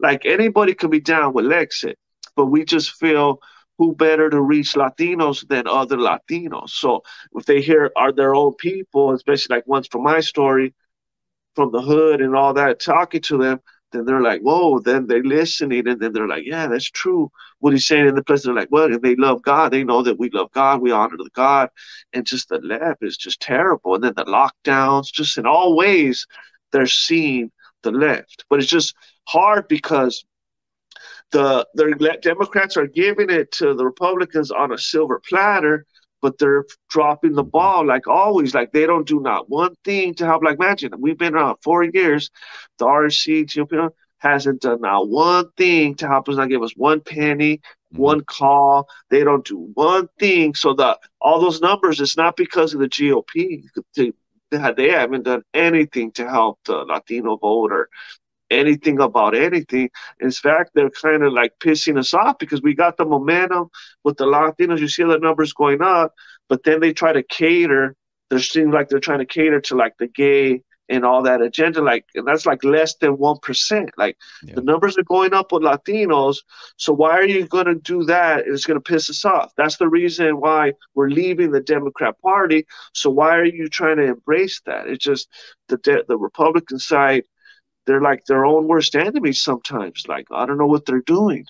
like anybody could be down with Lexit, but we just feel who better to reach Latinos than other Latinos. So if they hear are their own people, especially like ones from my story, from the hood and all that, talking to them, then they're like, whoa, then they're listening, and then they're like, yeah, that's true. What he's saying in the place, they're like, well, and they love God. They know that we love God. We honor the God. And just the left is just terrible. And then the lockdowns, just in all ways, they're seeing the left. But it's just hard because the the Democrats are giving it to the Republicans on a silver platter, but they're dropping the ball like always. Like they don't do not one thing to help. Like imagine we've been around four years. The RNC GOP hasn't done not one thing to help us. Not give us one penny, mm-hmm. one call. They don't do one thing. So the all those numbers. It's not because of the GOP. They haven't done anything to help the Latino voter anything about anything. In fact, they're kind of like pissing us off because we got the momentum with the Latinos. You see the numbers going up, but then they try to cater. They seem like they're trying to cater to like the gay and all that agenda. Like, and that's like less than one percent. Like, yeah. the numbers are going up with Latinos. So why are you going to do that? It's going to piss us off. That's the reason why we're leaving the Democrat Party. So why are you trying to embrace that? It's just the the Republican side they're like their own worst enemies sometimes. Like I don't know what they're doing.